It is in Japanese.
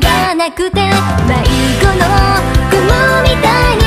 がなくて迷子の雲みたいに